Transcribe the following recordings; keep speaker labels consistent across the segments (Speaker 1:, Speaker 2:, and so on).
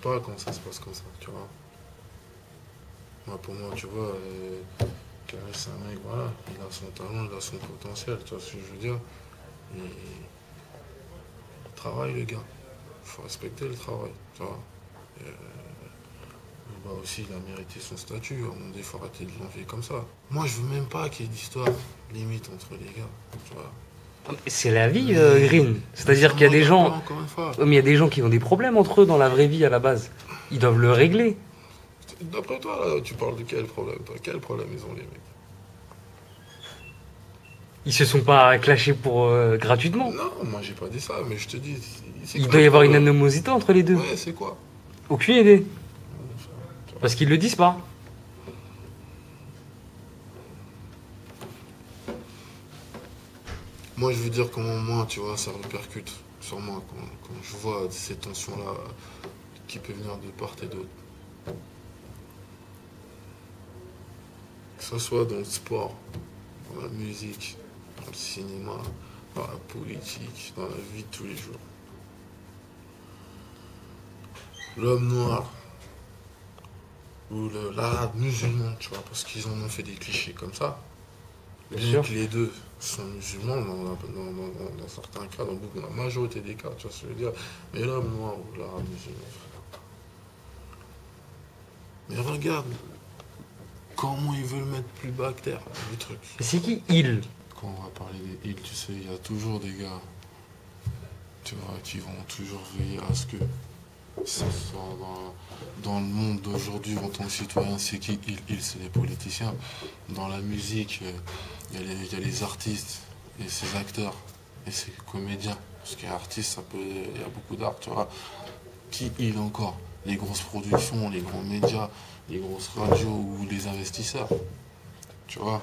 Speaker 1: pas quand ça se passe comme ça, tu vois. Moi, pour moi, tu vois, euh, c'est un mec, voilà, il a son talent, il a son potentiel, tu vois ce que je veux dire. Et il travaille, le gars. Il faut respecter le travail, tu vois. Et, bah aussi, il a mérité son statut. Donné, il faut arrêter de l'envier comme ça. Moi, je veux même pas qu'il y ait d'histoire limite entre les gars, tu vois.
Speaker 2: C'est la vie, euh, Green. C'est-à-dire qu'il y a des gens.
Speaker 1: Encore une fois.
Speaker 2: Ouais, Mais il y a des gens qui ont des problèmes entre eux dans la vraie vie à la base. Ils doivent le régler.
Speaker 1: D'après toi, là, tu parles de quel problème, toi? Quel problème ils ont, les mecs?
Speaker 2: Ils se sont pas clashés pour euh, gratuitement.
Speaker 1: Non, moi, j'ai pas dit ça, mais je te dis.
Speaker 2: Il doit y avoir une animosité entre les deux.
Speaker 1: Ouais, c'est quoi?
Speaker 2: Aucune idée. Parce qu'ils le disent pas.
Speaker 1: Moi, je veux dire comment moi, tu vois, ça répercute sur moi quand, je vois ces tensions-là qui peuvent venir de part et d'autre. Que ce soit dans le sport, dans la musique, dans le cinéma, dans la politique, dans la vie de tous les jours. L'homme noir ou l'arabe musulman, tu vois, parce qu'ils en ont fait des clichés comme ça.
Speaker 2: Bien sûr.
Speaker 1: que les deux sont musulmans dans, dans- dans- dans- certains cas, dans beaucoup, la majorité des cas, tu vois ce que je veux dire. Mais l'homme noir ou l'arabe musulman, frère. Mais regarde comment ils veulent mettre plus bas que terre, le truc.
Speaker 2: C'est qui il
Speaker 1: Quand on va parler des îles, tu sais, il y a toujours des gars, tu vois, qui vont toujours veiller à ce que dans, dans le monde d'aujourd'hui en tant que citoyen, c'est qui ils, ils, c'est les politiciens. Dans la musique, euh, il y, a les- il y a les artistes et ces acteurs et ces comédiens. Parce qu'artiste, ça peut, il y a beaucoup d'art, tu vois. Qui ils encore? Les grosses productions, les grands médias, les grosses radios ou les investisseurs. Tu vois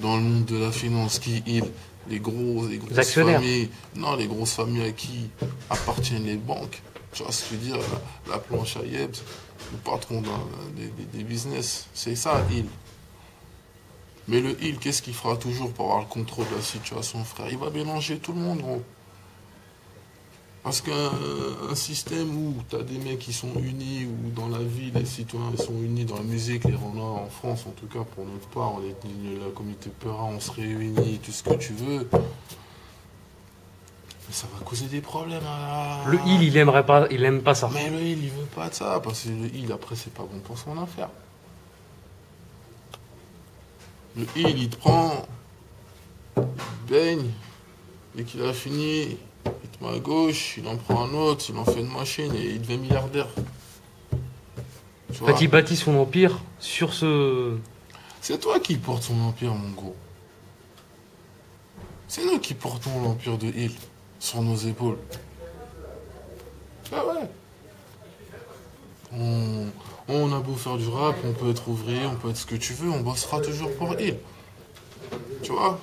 Speaker 1: dans le monde de la finance, qui ils les gros, les grosses
Speaker 2: Les
Speaker 1: familles, non, les grosses familles à qui appartiennent les banques. Tu vois ce que je veux dire La, la planche à Yebs, le patron des, business, c'est ça, il. Mais le il, qu'est-ce qu'il fera toujours pour avoir le contrôle de la situation, frère? Il va mélanger tout le monde, gros. Parce qu'un un système où tu as des mecs qui sont unis, ou dans la vie, les citoyens sont unis dans la musique, les renards en France, en tout cas pour notre part, les- les- la communauté Peura, on se réunit, tout ce que tu veux. Ça va causer des problèmes à...
Speaker 2: Le il, il aimerait pas, il aime pas ça.
Speaker 1: Mais le il, il veut pas de ça, parce que le il, après, c'est pas bon pour son affaire. Le il, il te prend, il te baigne, et qu'il a fini, il te met à gauche, il en prend un autre, il en fait une machine et il devient milliardaire. Tu
Speaker 2: En
Speaker 1: vois
Speaker 2: fait, il bâtit son empire sur ce.
Speaker 1: C'est toi qui portes son empire, mon gros. C'est nous qui portons l'empire de Hill sur nos épaules. Ah ouais. On, on a beau faire du rap, on peut être ouvrier, on peut être ce que tu veux, on bossera toujours pour Hill. Tu vois?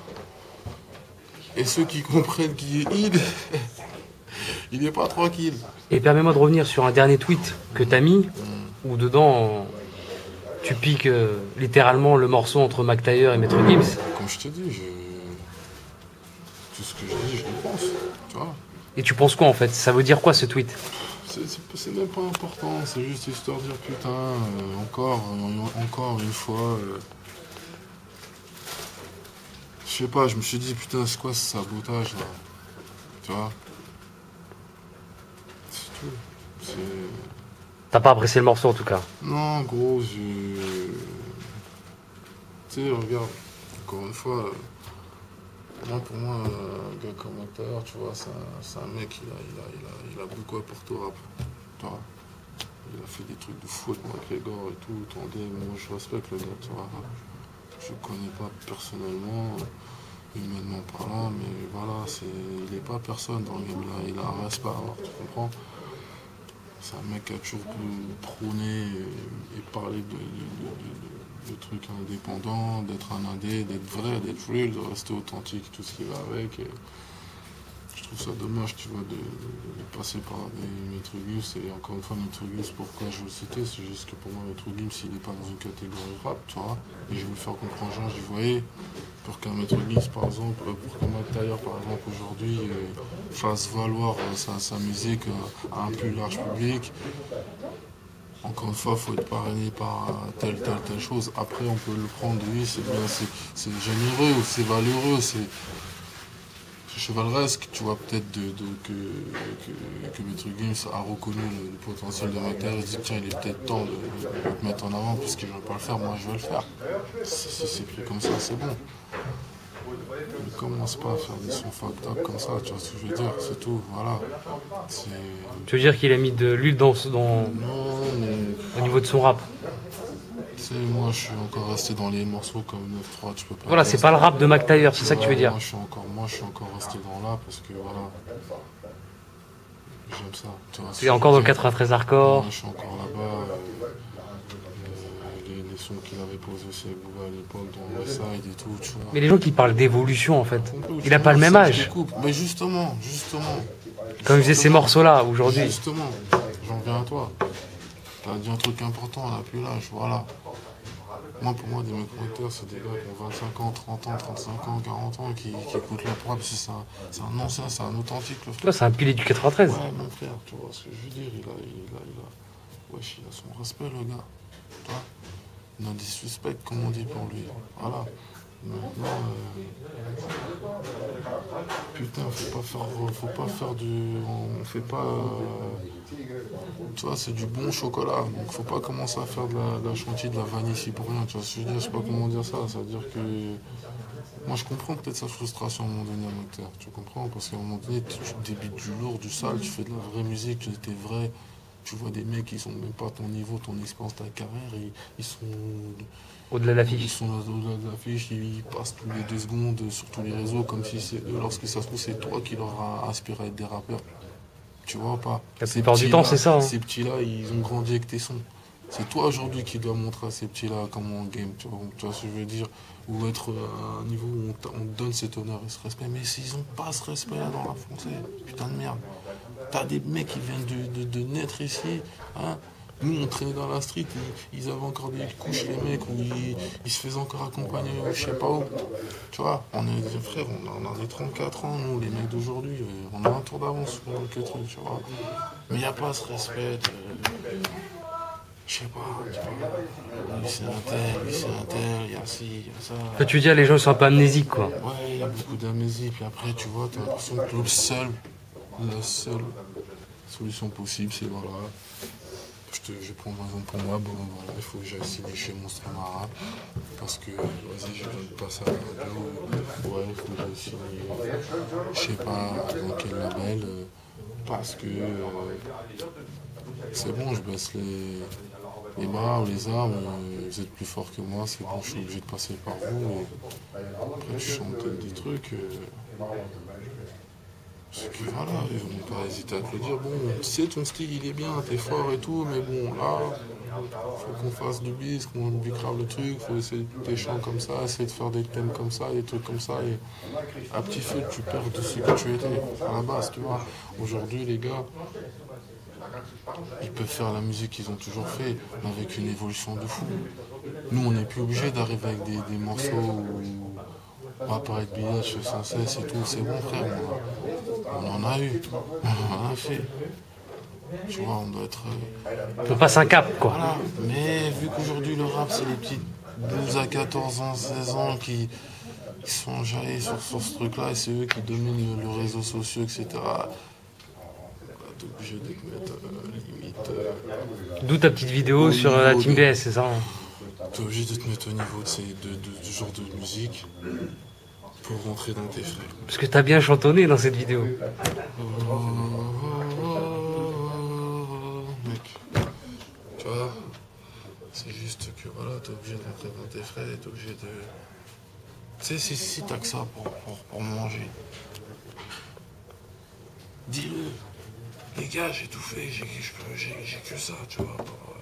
Speaker 1: Et ceux qui comprennent qui est Hill, il n'est pas tranquille.
Speaker 2: Et permets-moi de revenir sur un dernier tweet que t'as mis, où dedans, tu piques euh, littéralement le morceau entre Taylor et Maître Gims.
Speaker 1: Comme je te dis, je... tout ce que je dis, je le pense. Tu vois
Speaker 2: Et tu penses quoi en fait? Ça veut dire quoi ce tweet?
Speaker 1: C'est- même pas important, c'est juste histoire de dire putain, euh, encore, euh, encore une fois. euh, je sais pas, je me suis dit putain, c'est quoi ce sabotage là? Tu vois? C'est tout.
Speaker 2: T'as pas apprécié le morceau en tout cas?
Speaker 1: Non, gros, je. Tu sais, regarde, encore une fois, moi pour moi, un gars comme tu vois, c'est un, mec, il a, il, a, il, a, il a beaucoup apporté au rap. Il a fait des trucs de fou avec McGregor et tout, attendez, moi je respecte le gars, tu vois. Je connais pas personnellement, humainement parlant, mais voilà, il est pas personne dans le game il a un respect à tu comprends? C'est un mec qui a toujours pu prôner et, parler de- de trucs indépendants, d'être un indé, d'être vrai, d'être real, de rester authentique, tout ce qui va avec. je trouve ça dommage, tu vois, de, passer par des Maître Gus. Et encore une fois, Maître Gus, pourquoi je le citais, c'est juste que pour moi, Maître Gus, il n'est pas dans une catégorie rap, tu vois. Et je veux faire comprendre aux gens, je voyez, pour qu'un Maître Gus, par exemple, euh, pour qu'un Mac par exemple, aujourd'hui, euh, fasse valoir euh, sa, musique à un plus large public, encore une fois, il faut être parrainé par telle, telle, telle chose. Après, on peut le prendre, oui, c'est bien, c'est généreux, c'est valeureux, c'est chevaleresque. Tu vois, peut-être que, que, que Gims a reconnu le, potentiel de Mater et dit tiens, il est peut-être temps de, le mettre en avant, puisque je ne vais pas le faire, moi je vais le faire. Si c'est pris comme ça, c'est bon. Ne commence pas à faire des sons fucked comme ça, tu vois ce que je veux dire, c'est tout, voilà.
Speaker 2: Tu veux dire qu'il a mis de l'huile dans, dans-
Speaker 1: Non, mais
Speaker 2: au niveau de son rap
Speaker 1: Tu sais, moi je suis encore resté dans les morceaux comme 9-3, tu peux pas.
Speaker 2: Voilà, c'est pas le rap de Mac Taylor, c'est ça que tu veux dire.
Speaker 1: Moi je suis encore, moi, je suis encore resté dans là parce que voilà. J'aime ça. Tu
Speaker 2: es encore dans le
Speaker 1: je-
Speaker 2: 93 hardcore.
Speaker 1: Moi, je suis encore là-bas. euh, les, les sons qu'il avait posés à l'époque dans Westside et tout, tu vois.
Speaker 2: Mais les gens qui parlent d'évolution en fait, il a pas le même âge.
Speaker 1: Mais justement, justement.
Speaker 2: Comme il faisait ces morceaux-là aujourd'hui.
Speaker 1: Justement, j'en viens à toi. T'as dit un truc important, on n'a plus l'âge, voilà. Moi, pour moi, des mecs correcteurs, c'est des gars qui ont 25 ans, 30 ans, 35 ans, 40 ans, qui, qui écoutent la prod, c'est un, ancien, c'est un authentique, le frère.
Speaker 2: Là, c'est un pilier du 93.
Speaker 1: Ouais, mon frère, tu vois ce que je veux dire, il a, il a, il a, wesh, il a son respect, le gars. Tu vois? A des suspects, comme on dit pour lui. Voilà. Maintenant, euh, putain, faut pas faire, faut pas faire du, on fait pas, euh, tu vois, c'est du bon chocolat. Donc, faut pas commencer à faire de la, de la chantilly, de la vanille ici pour rien. Tu vois je sais pas comment dire ça. Ça veut dire que moi, je comprends peut-être sa frustration à un moment donné, acteur. Tu comprends? Parce qu'à un moment donné, tu, tu débites du lourd, du sale, tu fais de la vraie musique, tu étais vrai. Tu vois des mecs qui sont même pas à ton niveau, ton expérience, ta carrière, ils, ils sont,
Speaker 2: Au-delà de
Speaker 1: ils
Speaker 2: l'affiche.
Speaker 1: sont au-delà de l'affiche, ils, ils passent tous les deux secondes sur tous les réseaux comme si c'est eux, lorsque ça se trouve, c'est toi qui leur a inspiré à être des rappeurs. Tu vois pas?
Speaker 2: La plupart du temps, c'est ça, hein.
Speaker 1: Ces petits-là, ils ont grandi avec tes sons. C'est toi aujourd'hui qui dois montrer à ces petits-là comment on game, tu vois, tu vois ce que je veux dire? Ou être à un niveau où on, on te donne cet honneur et ce respect. Mais s'ils ont pas ce respect-là dans la française, putain de merde. T'as des mecs qui viennent de, de- de naître ici, hein nous, on traînait dans la street, ils, ils avaient encore des couches, les mecs, où ils, ils se faisaient encore accompagner, je sais pas où. Tu vois, on est des frères, on a, on a des 34 ans, nous, les mecs d'aujourd'hui, euh, on a un tour d'avance sur quelques trucs, tu vois. Mais il n'y a pas ce respect. Je sais pas, tu vois. Lui, c'est un tel, lui, c'est un tel, il y a ci, il y a ça.
Speaker 2: En fait, tu veux dire les gens sont un peu amnésiques quoi.
Speaker 1: Ouais, il y a beaucoup d'amnésie, puis après, tu vois, t'as l'impression que le seul, la seule solution possible, c'est voilà. Je, te, je prends exemple pour moi, bon voilà, il faut que j'aille signer chez Monstre Mara, parce que, vas-y, je viens de passer à la radio, ouais, il faut que j'aille signer, je sais pas dans quel label, euh, parce que euh, c'est bon, je baisse les, les bras ou les armes, euh, vous êtes plus fort que moi, c'est bon, je suis obligé de passer par vous. après, tu chantes des trucs. Voilà, ils vont pas hésiter à te le dire. Bon, tu sais, ton style il est bien, t'es fort et tout, mais bon, là, faut qu'on fasse du bis, qu'on bicrave le truc, faut essayer de des chants comme ça, essayer de faire des thèmes comme ça, des trucs comme ça. Et à petit feu, tu perds de ce que tu étais à la base, tu vois. Aujourd'hui, les gars, ils peuvent faire la musique qu'ils ont toujours fait, mais avec une évolution de fou. Nous, on n'est plus obligé d'arriver avec des, morceaux on va paraître billage sans cesse et tout. C'est bon, frère, on, on en a eu, on en a fait. Tu vois, on doit être. euh,
Speaker 2: On passe un cap quoi.
Speaker 1: voilà, mais vu qu'aujourd'hui le rap c'est les petits 12 à 14 ans, 16 ans qui, qui sont jaillés sur, sur ce truc là et c'est eux qui dominent le, le réseau social, etc. T'es obligé de te mettre euh, limite. euh,
Speaker 2: D'où ta petite vidéo sur la Team BS, c'est ça hein?
Speaker 1: T'es obligé de te mettre au niveau de, ces, de, de, ce genre de musique rentrer dans tes frais.
Speaker 2: Parce que t'as bien chantonné dans cette vidéo.
Speaker 1: Mec, tu vois, c'est juste que voilà, t'es obligé de rentrer dans tes frais, t'es obligé de. Tu sais, si, si t'as que ça pour, pour, pour manger, dis-le. Les gars, j'ai tout fait, j'ai que ça, tu vois, pour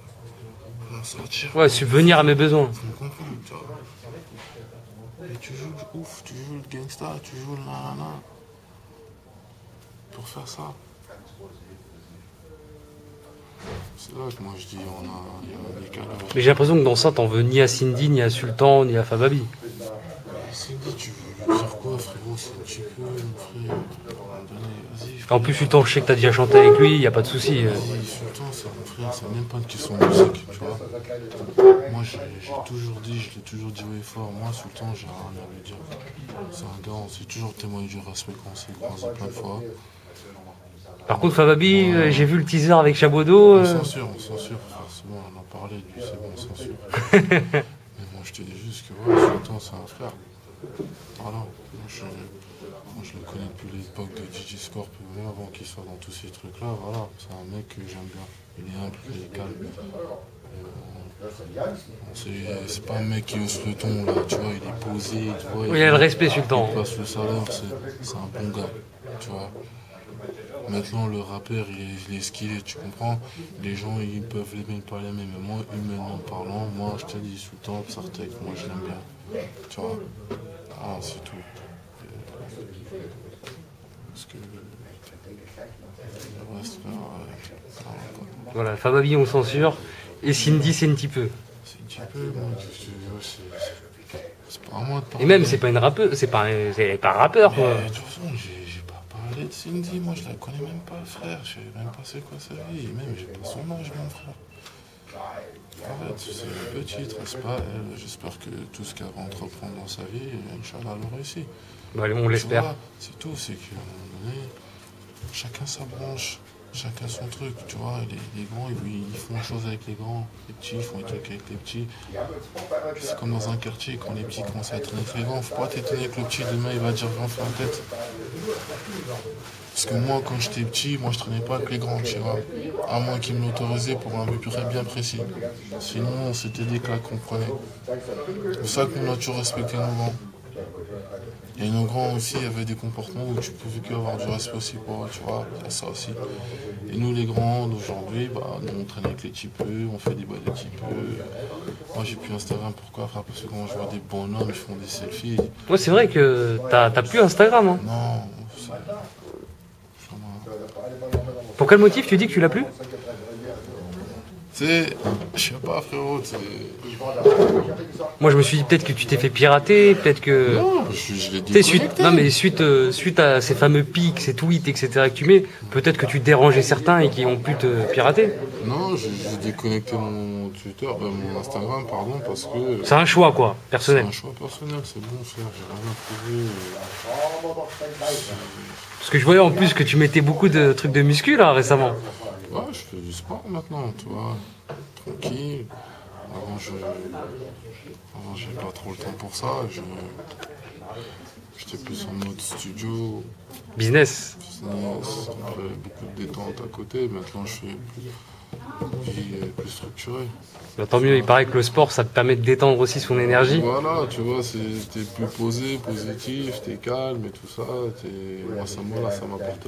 Speaker 1: m'en sortir.
Speaker 2: Ouais, subvenir à mes besoins.
Speaker 1: Faut me comprendre, tu vois. Mais tu joues le ouf, tu joues le gangsta, tu joues le nanana. pour faire ça. C'est là que moi je dis on a, y décalage.
Speaker 2: Mais j'ai l'impression que dans ça, t'en veux ni à Cindy, ni à Sultan, ni à Fababi.
Speaker 1: Cindy, tu veux lui dire quoi, frérot? C'est un petit peu, mon frère.
Speaker 2: En plus, Sultan, je sais que t'as déjà chanté avec lui, y a pas de souci. euh.
Speaker 1: Vas-y, Sultan, c'est mon frère, c'est même pas une question de musique, tu vois. Moi, j'ai toujours dit, je l'ai toujours dit et fort, moi, Sultan, j'ai rien à lui dire. C'est un gars, on s'est toujours témoigné du respect quand on s'est croisé plein de fois.
Speaker 2: Par contre, Fababi, euh, j'ai vu le teaser avec Chabodo.
Speaker 1: On
Speaker 2: euh,
Speaker 1: censure, on censure, bon, on en parlait, lui, c'est bon, on censure. Mais moi, je te dis juste que, ouais, Sultan, c'est un frère. Voilà. Moi, je, moi, je le connais depuis l'époque de DJ Scorp, même avant qu'il soit dans tous ces trucs-là. Voilà, c'est un mec que j'aime bien. Il est humble, il est calme. Euh, c'est- pas un mec qui hausse le ton, là, tu vois, il est posé, tu vois.
Speaker 2: Oui, il a le respect, Sultan.
Speaker 1: Il passe le salaire, c'est un bon gars, tu vois. Maintenant, le rappeur, il est, ce qu'il est, tu comprends? Les gens, ils peuvent l'aimer, pas l'aimer, mais moi, humainement parlant, moi, je te dis, Sultan, Sartek, moi, je l'aime bien. Tu vois? Ah, c'est tout. Euh, Parce que... Le reste, là, ouais, quoi.
Speaker 2: Voilà, Fababi, on censure. Et Cindy, c'est un petit peu.
Speaker 1: C'est un petit peu, moi, c'est- c'est- pas à moi de parler.
Speaker 2: Et même, c'est pas une rappeuse, c'est pas, un- c'est pas un rappeur, quoi.
Speaker 1: Mais de toute façon, Cindy, moi je la connais même pas, frère. Je sais même pas c'est quoi sa vie. Même, j'ai pas son âge, mon frère. Arrête, c'est une petite, pas elle. J'espère que tout ce qu'elle va entreprendre dans sa vie, Inch'Allah, elle le réussit.
Speaker 2: Allez, on l'espère.
Speaker 1: C'est tout, c'est qu'à un moment donné, chacun sa branche, chacun son truc, tu vois. Les, les grands, ils, font des choses avec les grands, les petits, ils font des trucs avec les petits. C'est comme dans un quartier, quand les petits commencent à avec les grands, faut pas t'étonner que le petit demain il va dire viens faire la tête. Parce que moi, quand j'étais petit, moi je traînais pas avec les grands, tu vois. À moins qu'ils me l'autorisaient pour un but très bien précis. Sinon, c'était des claques qu'on prenait. C'est pour ça qu'on a toujours respecté nos grands. Et nos grands aussi avaient des comportements où tu pouvais que avoir du respect aussi pour eux, tu vois, il y a ça aussi. Et nous les grands d'aujourd'hui, bah, nous on traîne avec les typeux, on fait des bails de typeux. Moi j'ai plus Instagram, pourquoi frère Parce que quand je vois des bonhommes, ils font des selfies.
Speaker 2: Ouais, c'est vrai que t'as plus Instagram, hein.
Speaker 1: Non, c'est...
Speaker 2: Pour quel motif tu dis que tu l'as plus?
Speaker 1: Tu sais, je sais pas frérot, c'est...
Speaker 2: Moi, je me suis dit peut-être que tu t'es fait pirater, peut-être que.
Speaker 1: Non, je, je l'ai
Speaker 2: sais, suite, non, mais suite, euh, suite à ces fameux pics, ces tweets, etc. que tu mets, peut-être que tu dérangeais certains et qui ont pu te pirater.
Speaker 1: Non, j'ai déconnecté mon Twitter, euh, mon Instagram, pardon, parce que...
Speaker 2: C'est un choix, quoi,
Speaker 1: C'est
Speaker 2: personnel.
Speaker 1: un choix personnel, c'est bon frère, j'ai rien à prouver.
Speaker 2: Parce que je voyais en plus que tu mettais beaucoup de trucs de muscu, là, récemment.
Speaker 1: Ouais, je fais du sport maintenant, tu vois, tranquille. Avant, je, j'ai pas trop le temps pour ça. Je, j'étais plus en mode studio,
Speaker 2: Business.
Speaker 1: business, beaucoup de détente à côté. Maintenant, je fais plus, euh, plus structurée.
Speaker 2: Bah, tant mieux, il paraît que le sport, ça te permet de détendre aussi son énergie.
Speaker 1: Voilà, tu vois, c'est, t'es plus posé, positif, t'es calme et tout ça. Moi, ça, moi, là, ça m'apporte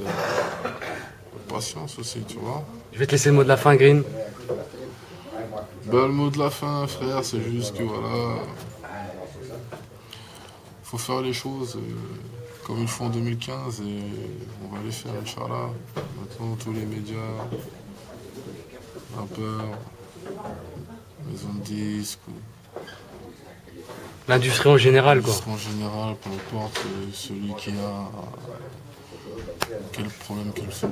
Speaker 1: patience aussi, tu vois.
Speaker 2: Je vais te laisser le mot de la fin, Green.
Speaker 1: Ben, le mot de la fin, frère, c'est juste que voilà. faut faire les choses euh, comme il faut en 2015 et on va les faire, Inch'Allah. Maintenant, tous les médias, rappeurs, maisons de disques,
Speaker 2: L'industrie en général, quoi.
Speaker 1: en général, peu importe euh, celui qui a quel problème qu'il soit,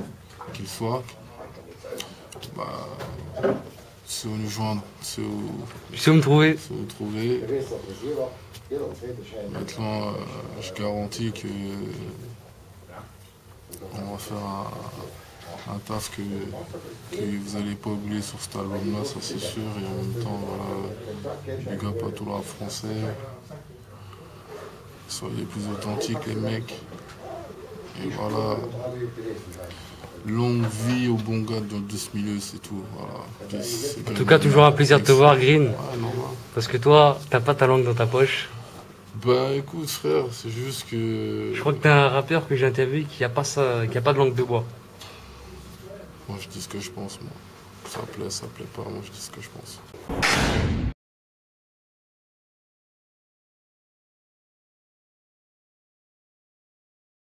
Speaker 1: qu'il soit bah, où nous joindre,
Speaker 2: sais où me trouver
Speaker 1: se trouver. Maintenant, euh, je garantis que on va faire un, un taf que, que vous n'allez pas oublier sur cet album-là, ça c'est sûr. Et en même temps, voilà, big up à tout le rap français. Soyez plus authentiques les mecs. Et voilà. Longue vie au bon gars de, de ce milieu, c'est tout. Voilà.
Speaker 2: En tout cas, toujours un plaisir de te voir, Green.
Speaker 1: Ouais, normal.
Speaker 2: Parce que toi, t'as pas ta langue dans ta poche.
Speaker 1: Bah écoute frère, c'est juste que...
Speaker 2: Je crois que t'es un rappeur que j'ai interviewé qui a pas ça, qui a pas de langue de bois.
Speaker 1: Moi je dis ce que je pense moi. Ça plaît, ça plaît pas, moi je dis ce que je pense.